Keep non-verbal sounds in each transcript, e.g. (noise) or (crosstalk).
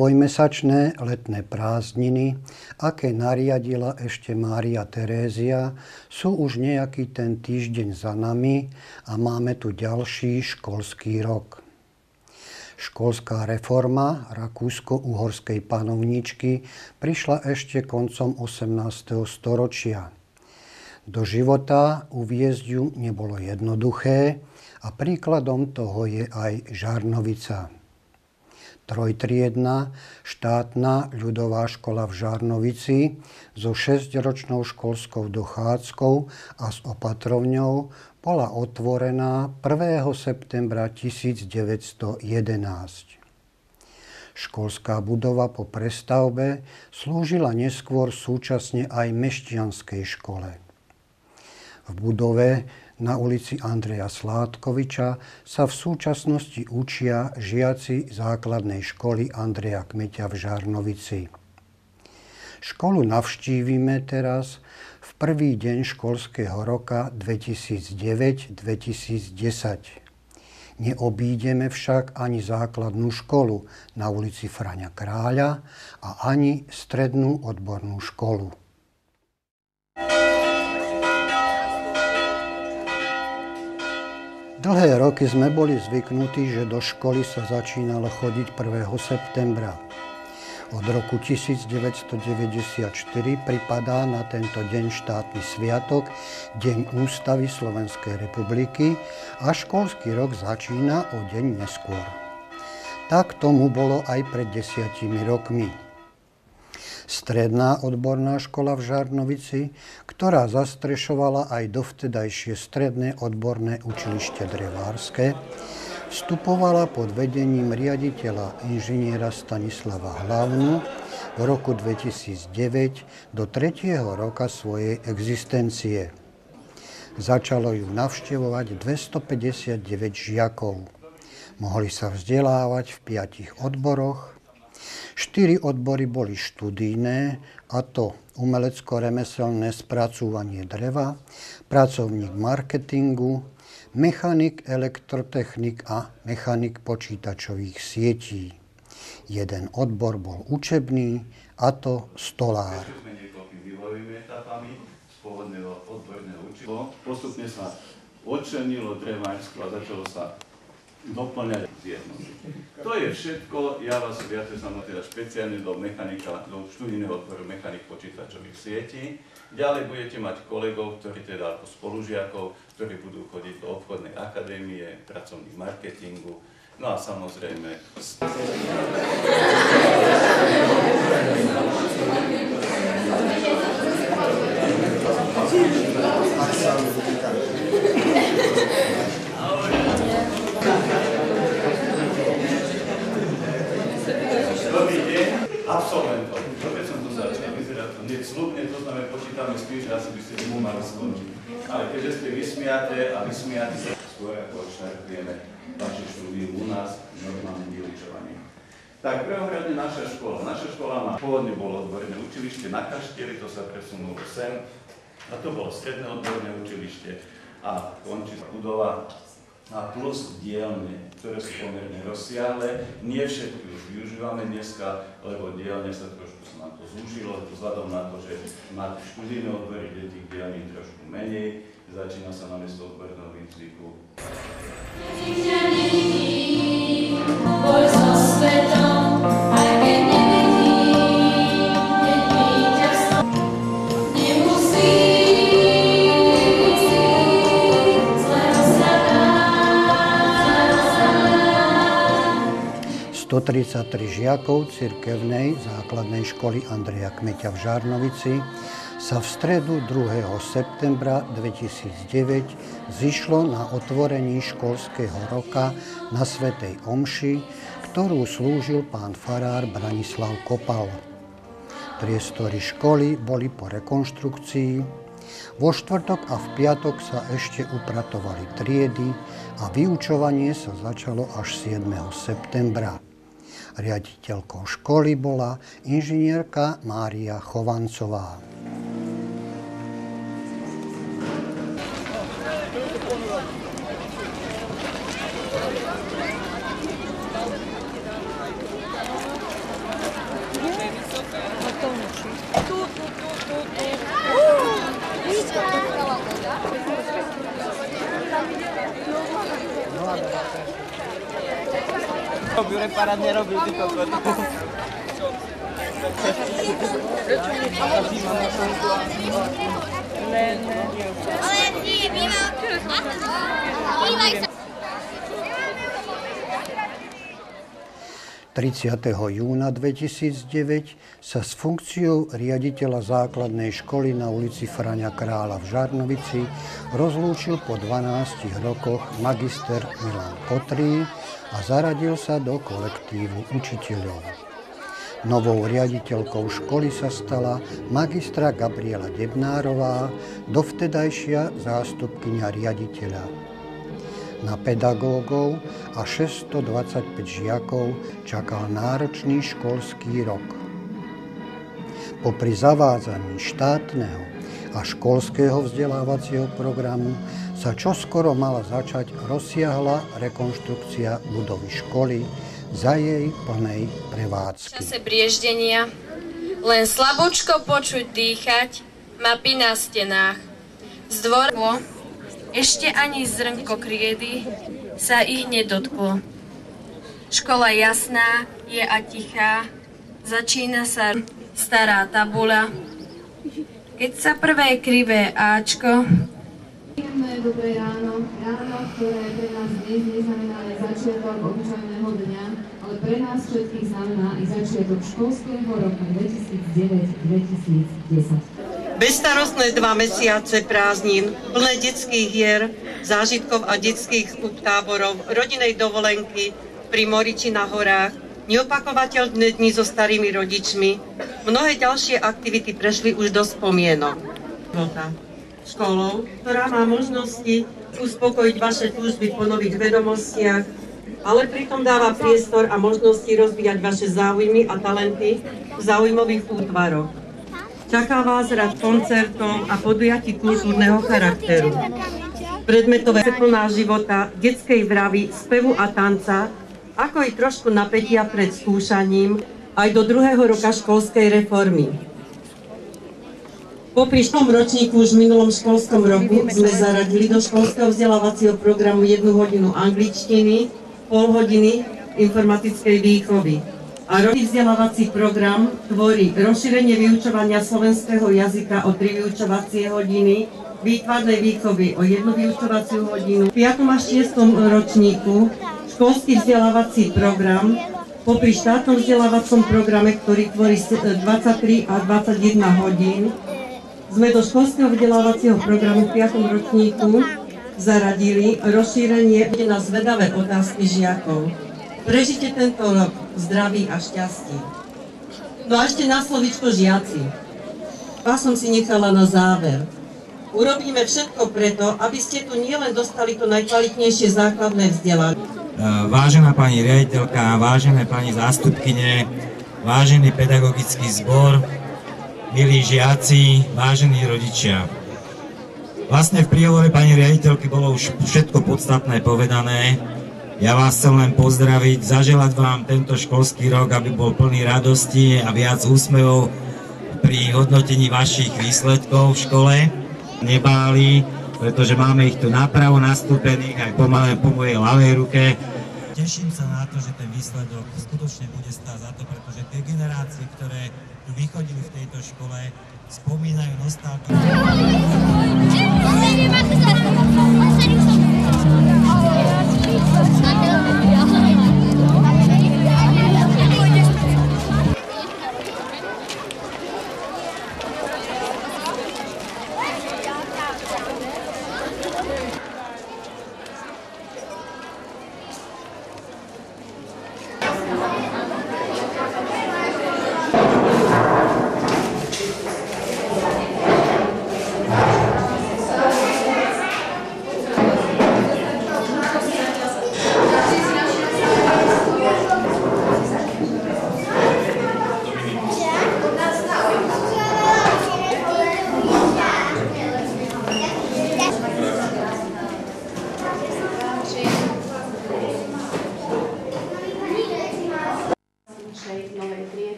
Dvojmesačné letné prázdniny, aké nariadila ešte Mária Terézia, sú už nejaký ten týždeň za nami a máme tu ďalší školský rok. Školská reforma rakúsko-uhorskej panovničky prišla ešte koncom 18. storočia. Do života uviezť ju nebolo jednoduché a príkladom toho je aj Žarnovica trojtriedna štátna ľudová škola v Žarnovici so 6-ročnou školskou dochádzkou a s opatrovňou bola otvorená 1. septembra 1911. Školská budova po prestavbe slúžila neskôr súčasne aj meštianskej škole. V budove na ulici Andreja Sládkoviča sa v súčasnosti učia žiaci základnej školy Andreja Kmeťa v Žarnovici. Školu navštívime teraz v prvý deň školského roka 2009-2010. Neobídeme však ani základnú školu na ulici Fraňa Kráľa a ani strednú odbornú školu. Dlhé roky sme boli zvyknutí, že do školy sa začínalo chodiť 1. septembra. Od roku 1994 pripadá na tento deň štátny sviatok, Deň Ústavy Slovenskej republiky a školský rok začína o deň neskôr. Tak tomu bolo aj pred desiatimi rokmi stredná odborná škola v Žarnovici, ktorá zastrešovala aj dovtedajšie stredné odborné učilište drevárske, vstupovala pod vedením riaditeľa inžiniera Stanislava Hlavnu v roku 2009 do tretieho roka svojej existencie. Začalo ju navštevovať 259 žiakov. Mohli sa vzdelávať v piatich odboroch, Štyri odbory boli študijné, a to umelecko-remeselné spracúvanie dreva, pracovník marketingu, mechanik, elektrotechnik a mechanik počítačových sietí. Jeden odbor bol učebný, a to stolár. Postupne sa odčlenilo drevárstvo a začalo sa doplňať zjednosť. To je všetko, ja vás viacej som teda špeciálne do mechanika, do študijného odboru mechanik počítačových sietí. Ďalej budete mať kolegov, ktorí teda ako spolužiakov, ktorí budú chodiť do obchodnej akadémie, pracovných marketingu, no a samozrejme... absolventov. Dobre som to začal, vyzerá to hneď slubne, to znamená, počítame spíš, že asi by ste mu mali skončiť. Keďže ste vysmiaté a vysmiaté skôr ako štartujeme vaše štúdium u nás, normálne vyučovanie. Tak prvohradne naša škola. Naša škola má pôvodne bolo odborné učilište na Kaštieli, to sa presunulo sem. A to bolo stredné odborné učilište a končí budova a plus dielne, ktoré sú pomerne rozsiahle. Nie všetky už využívame dneska, lebo dielne sa trošku sa nám to zúžilo, vzhľadom na to, že máte študijné odbory, kde tých dielní trošku menej, začína sa na miesto odborného výcviku. Svetom, 133 žiakov cirkevnej základnej školy Andreja Kmeťa v Žarnovici sa v stredu 2. septembra 2009 zišlo na otvorení školského roka na Svetej Omši, ktorú slúžil pán farár Branislav Kopal. Priestory školy boli po rekonštrukcii, vo štvrtok a v piatok sa ešte upratovali triedy a vyučovanie sa začalo až 7. septembra. Riaditeľkou školy bola inžinierka Mária Chovancová. Robil reparát, nerobil ty kokot. Ale nie, 30. júna 2009 sa s funkciou riaditeľa základnej školy na ulici Frania Krála v Žarnovici rozlúčil po 12 rokoch magister Milan Kotrí a zaradil sa do kolektívu učiteľov. Novou riaditeľkou školy sa stala magistra Gabriela Debnárová, dovtedajšia zástupkynia riaditeľa. Na pedagógov a 625 žiakov čakal náročný školský rok. Popri zavádzaní štátneho a školského vzdelávacieho programu sa čoskoro mala začať rozsiahla rekonštrukcia budovy školy za jej plnej prevádzky. čase brieždenia len slabúčko počuť dýchať mapy na stenách. Z dvoru ešte ani zrnko kriedy sa ich nedotklo. Škola jasná je a tichá, začína sa stará tabula. Keď sa prvé krivé Ačko Príjemné dobré ráno, ráno, ktoré pre nás dnes neznamená len začiatok obyčajného dňa, ale pre nás všetkých znamená i začiatok školského roka 2009-2010. Bezstarostné dva mesiace prázdnin, plné detských hier, zážitkov a detských táborov, rodinej dovolenky pri mori či na horách, neopakovateľné dni so starými rodičmi, mnohé ďalšie aktivity prešli už do spomienok. Školou, ktorá má možnosti uspokojiť vaše túžby po nových vedomostiach, ale pritom dáva priestor a možnosti rozvíjať vaše záujmy a talenty v záujmových útvaroch. Čaká vás rad koncertov a podujatí kultúrneho charakteru. Predmetové plná života, detskej vravy, spevu a tanca, ako i trošku napätia pred skúšaním aj do druhého roka školskej reformy. Po prištom ročníku už v minulom školskom roku sme zaradili do školského vzdelávacieho programu jednu hodinu angličtiny, pol hodiny informatickej výchovy. A ročný vzdelávací program tvorí rozšírenie vyučovania slovenského jazyka o tri vyučovacie hodiny, výtvarnej výchovy o jednu vyučovaciu hodinu. V 5. a 6. ročníku školský vzdelávací program popri štátnom vzdelávacom programe, ktorý tvorí 23 a 21 hodín, sme do školského vzdelávacieho programu v 5. ročníku zaradili rozšírenie na zvedavé otázky žiakov. Prežite tento rok zdraví a šťastí. No a ešte na slovičko žiaci. Vás som si nechala na záver. Urobíme všetko preto, aby ste tu nielen dostali to najkvalitnejšie základné vzdelanie. Vážená pani riaditeľka, vážené pani zástupkyne, vážený pedagogický zbor, milí žiaci, vážení rodičia. Vlastne v príhovore pani riaditeľky bolo už všetko podstatné povedané. Ja vás chcem len pozdraviť, zaželať vám tento školský rok, aby bol plný radosti a viac úsmevov pri hodnotení vašich výsledkov v škole. Nebáli, pretože máme ich tu napravo nastúpených aj po, po mojej ľavej ruke. Teším sa na to, že ten výsledok skutočne bude stáť za to, pretože tie generácie, ktoré tu vychodili v tejto škole, spomínajú nostalgiu.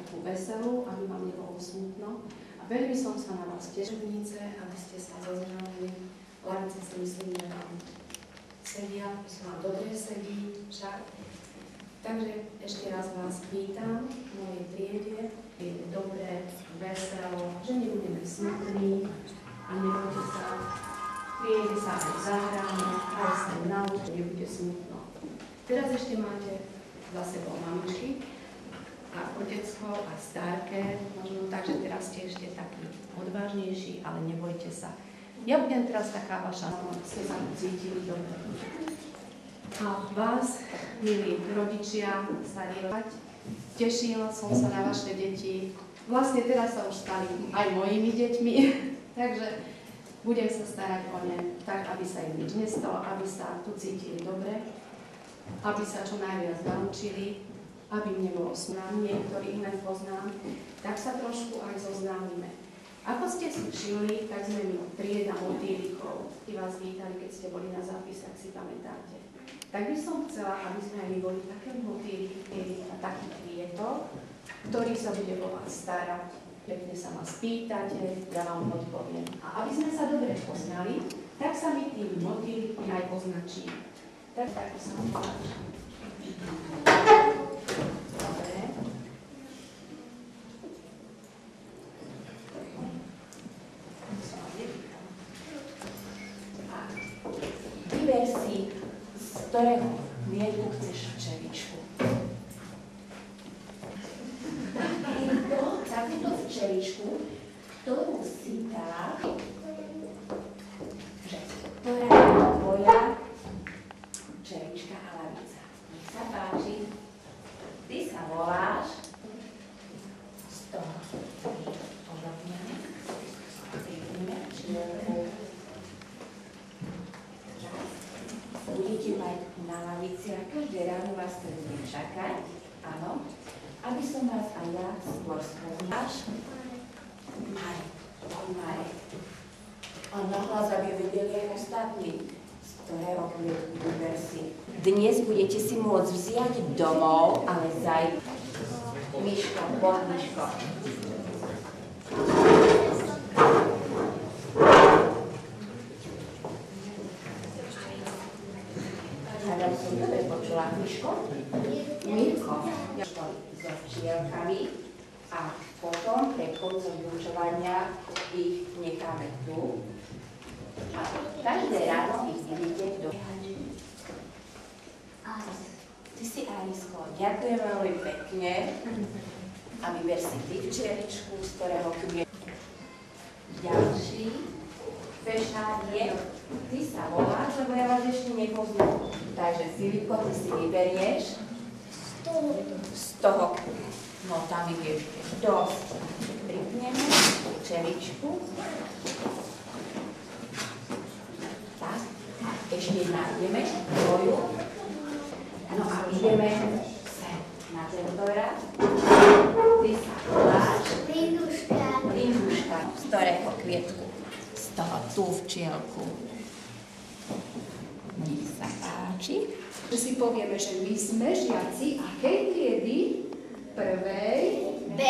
Takú veselú, aby vám nebolo smutno. A veľmi som sa na vás tešovnice, aby ste sa zozrali lavice si myslím, že vám sedia, že vám dobre sedí však. Takže ešte raz vás vítam v mojej triede. Je dobré, veselo, že nebudeme smutní a nebudete sa. Triede sa aj zahráme, aj sa naučíme, nebude smutno. Teraz ešte máte za sebou mamičky a otecko a starké, možno takže teraz ste ešte takí odvážnejší, ale nebojte sa. Ja budem teraz taká vaša, ste sa cítili dobre. A vás, milí rodičia, starí tešila som sa na vaše deti. Vlastne teraz sa už stali aj mojimi deťmi, (laughs) takže budem sa starať o ne tak, aby sa im nič nestalo, aby sa tu cítili dobre, aby sa čo najviac naučili, aby nebolo snám, niektorých len poznám, tak sa trošku aj zoznámime. Ako ste si všimli, tak sme my trieda motýlikov, tí vás vítali, keď ste boli na zápise, ak si pamätáte. Tak by som chcela, aby sme aj boli také motýliky a taký kvietok, ktorý sa bude o vás starať, pekne sa ma spýtate, ja vám odpoviem. A aby sme sa dobre poznali, tak sa my tými motýlikmi aj označíme. Tak, tak by som chcela. Dobre. A Vyber si, z ktorého mieru chceš čeličku. Takúto, takúto čeličku, ktorú si dá, že ktorá je tvoja čelička a lavica. Nech sa páči. Ty sa voláš z toho podobňa. Prídeme čielku. Raz. Budete mať na lavici a každé ráno vás to bude čakať. Áno. Aby som vás aj spomínaš. Marek. On Marek. A nahlas, aby vedeli aj ostatní z ktorého klietku vyber si. Dnes budete si môcť vziať domov, ale zaj... Myško, poď Myško. Hádam som dobre počula. Myško? Mirko. Školy so včielkami a potom pre vyučovania ich necháme tu. A každé ráno ich idete do... Ty si Arisko, ďakujem veľmi pekne a vyber si ty včeličku, z ktorého kvie. Ďalší, fešárie, ty sa voláš, lebo ja vás ešte nepoznám. Takže Filipko, ty si vyberieš z toho, no tam je ešte dosť. Pripneme čeličku. Tak, a ešte nájdeme tvoju. No a ideme sem na tento rad. Ty sa voláš. Prinduška. Rinduška. Z ktorého kvietku? Z toho tú včielku. Nech sa páči. že si povieme, že my sme žiaci akej triedy? Prvej B.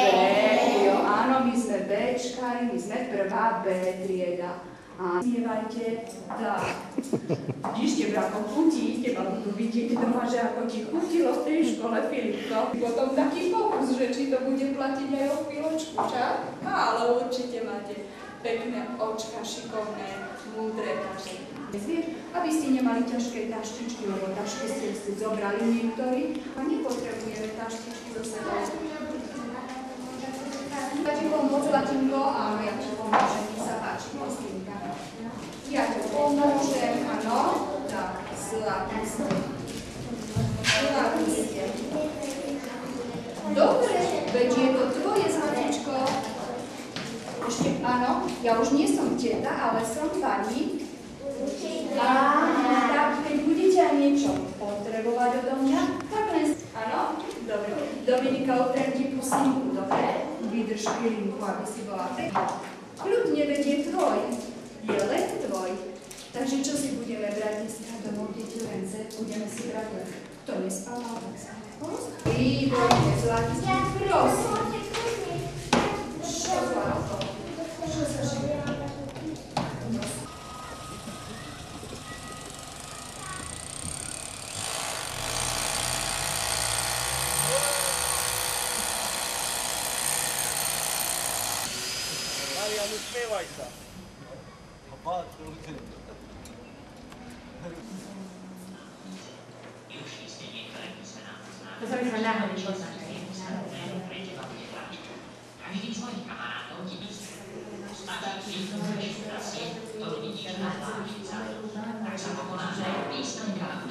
Jo, áno, my sme Bčkari, my sme prvá B trieda. A smievajte, tak. Vidíš, teba ako chutí, teba budú vidieť doma, že ako ti chutilo v tej škole, Filipko. Potom taký pokus, že či to bude platiť aj o chvíľočku, čak? Ale určite máte pekné očka, šikovné, múdre tašky. Aby ste nemali ťažké taštičky, lebo tašky ste si zobrali niektorí a nepotrebujeme taštičky do seba. Ja ti pomôcť, Latinko, áno, ja ti pomôžem, mi sa páči, Kostinka. Ja ti pomôžem, áno, tak, zlatý ste. Zlatý ste. Dobre, veď je to tvoje zlatičko. Ešte, áno, ja už nie som teta, ale som pani. A tak, keď budete aj niečo potrebovať odo mňa, tak len... Áno? Dobre. Dominika, otrem ti pusinku, Vydrž chvíľinku, aby si bola pekná. Kľudne, veď je tvoj. Je len tvoj. Takže čo si budeme brať dneska domov, deti len Z? Budeme si brať len... Kto nespával, tak sa Výborne, zlatý, prosím. はいった。バーって置いてる。Cosa che parliamo di cosa c'è? Avete poi camarato di vista? Stata qui in una sera, torni di una faccia, facciamo con la vista in campo.